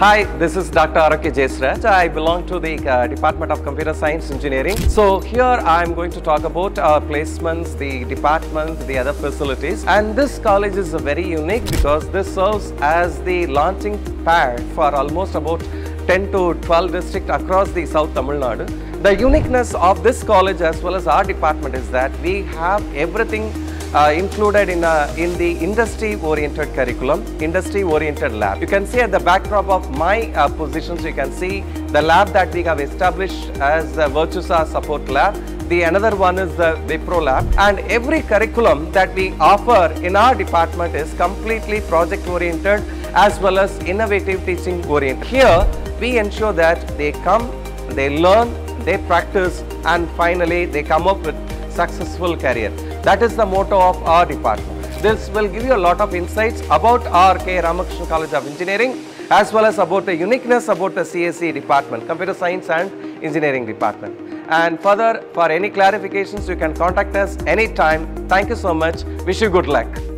Hi, this is Dr. Arake Jesraj. I belong to the uh, Department of Computer Science Engineering. So here I am going to talk about our placements, the department, the other facilities. And this college is very unique because this serves as the launching pad for almost about 10 to 12 districts across the South Tamil Nadu. The uniqueness of this college as well as our department is that we have everything uh, included in, a, in the industry-oriented curriculum, industry-oriented lab. You can see at the backdrop of my uh, positions, you can see the lab that we have established as the Virtusa Support Lab. The another one is the Wipro Lab. And every curriculum that we offer in our department is completely project-oriented as well as innovative teaching-oriented. Here, we ensure that they come, they learn, they practice, and finally they come up with successful career. That is the motto of our department. This will give you a lot of insights about our K. Ramakrishnan College of Engineering as well as about the uniqueness about the CSE department, Computer Science and Engineering department. And further, for any clarifications, you can contact us anytime. Thank you so much. Wish you good luck.